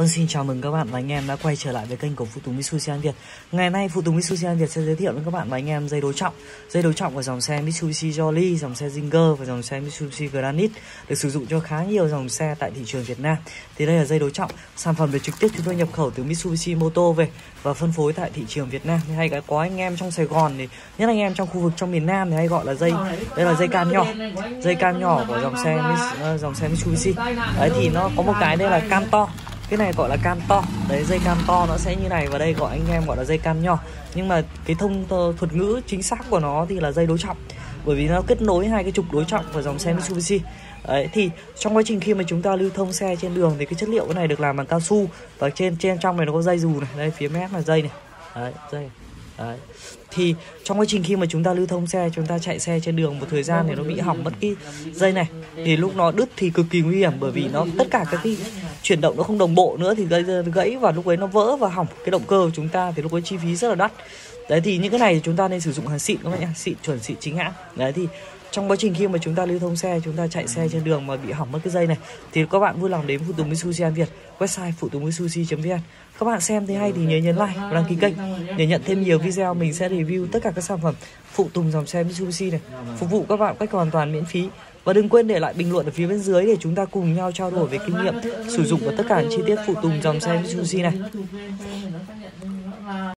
Vâng xin chào mừng các bạn và anh em đã quay trở lại với kênh của Phụ Tùng Mitsubishi An Việt. Ngày nay Phụ Tùng Mitsubishi An Việt sẽ giới thiệu với các bạn và anh em dây đối trọng. Dây đối trọng của dòng xe Mitsubishi Jolly, dòng xe Zinger và dòng xe Mitsubishi Granite Được sử dụng cho khá nhiều dòng xe tại thị trường Việt Nam. Thì đây là dây đối trọng Sản phẩm được trực tiếp chúng tôi nhập khẩu từ Mitsubishi Moto về Và phân phối tại thị trường Việt Nam. Hay có anh em trong Sài Gòn thì nhất anh em trong khu vực trong miền Nam thì hay gọi là dây Đây là dây cam nhỏ. Dây cam nhỏ của dòng xe ờ, dòng xe Mitsubishi. Đấy thì nó có một cái đây là cam to cái này gọi là cam to. Đấy dây cam to nó sẽ như này và đây gọi anh em gọi là dây cam nhỏ nhưng mà cái thông thuật ngữ chính xác của nó thì là dây đối trọng. Bởi vì nó kết nối hai cái trục đối trọng của dòng xe Mitsubishi. Đấy, thì trong quá trình khi mà chúng ta lưu thông xe trên đường thì cái chất liệu cái này được làm bằng cao su. Và trên trên trong này nó có dây dù này đây phía mép là dây này. Đấy, dây. Đấy. Thì trong quá trình khi mà chúng ta lưu thông xe Chúng ta chạy xe trên đường một thời gian thì nó bị hỏng mất cái dây này. Thì lúc nó đứt thì cực kỳ nguy hiểm Bởi vì nó tất cả các cái chuyển động nó không đồng bộ nữa Thì gây gãy và lúc ấy nó vỡ và hỏng cái động cơ của chúng ta Thì lúc ấy chi phí rất là đắt. Đấy, thì những cái này chúng ta nên sử dụng hàng xịn các bạn nhé Xịn, chuẩn xịn chính hãng. Đấy, thì trong quá trình khi mà chúng ta lưu thông xe, chúng ta chạy xe trên đường mà bị hỏng mất cái dây này, thì các bạn vui lòng đến phụ tùng Mitsubishi An Việt, website phụ tùng mitsubishi.vn các bạn xem thấy hay thì nhớ nhấn like và đăng ký kênh để nhận thêm nhiều video mình sẽ review tất cả các sản phẩm phụ tùng dòng xe Mitsubishi này, phục vụ các bạn cách hoàn toàn miễn phí. Và đừng quên để lại bình luận ở phía bên dưới để chúng ta cùng nhau trao đổi về kinh nghiệm, sử dụng của tất cả những chi tiết phụ tùng dòng xe Mitsubishi này.